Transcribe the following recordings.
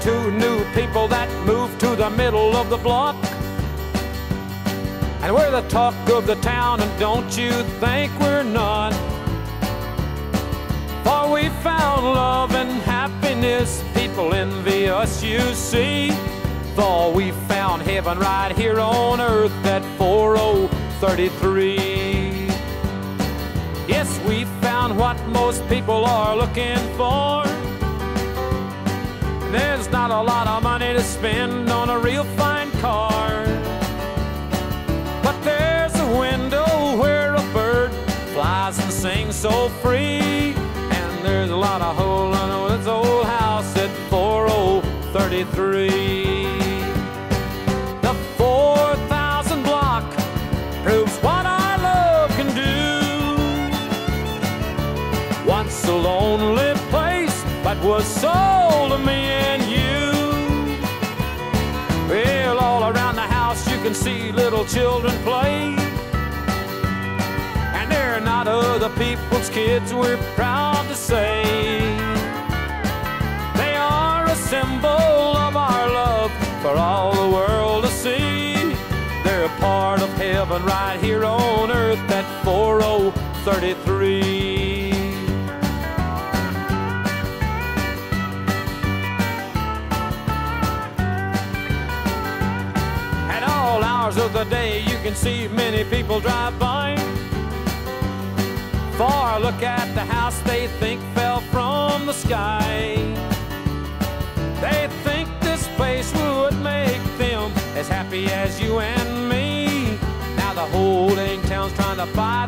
two new people that moved to the middle of the block. And we're the talk of the town, and don't you think we're not? For we found love and happiness, people envy us, you see. For we found heaven right here on earth at 4033. Yes, we found what most people are looking for. There's not a lot of money to spend on a real fine car. But there's a window where a bird flies and sings so free. And there's a lot of hole in this old house at 4033. The 4000 block proves what our love can do. Once a lonely but was sold to me and you. Well, all around the house you can see little children play. And they're not other people's kids, we're proud to say. They are a symbol of our love for all the world to see. They're a part of heaven right here on earth at 4033. Hours of the day, you can see many people drive by. Far look at the house they think fell from the sky. They think this place would make them as happy as you and me. Now the whole dang town's trying to buy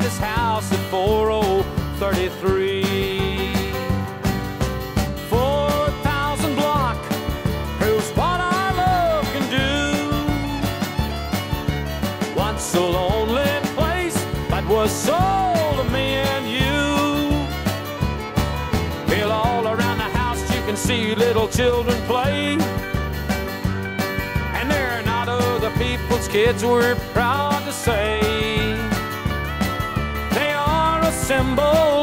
Once a lonely place, but was sold to me and you. Well, all around the house you can see little children play. And they're not other people's kids, we're proud to say. They are a symbol